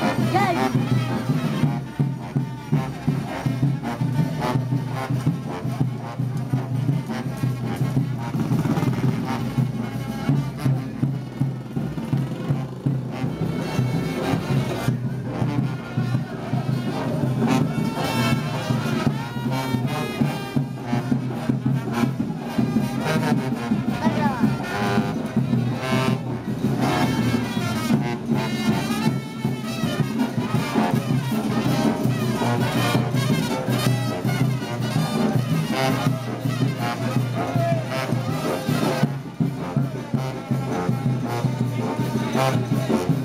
Yeah. Thank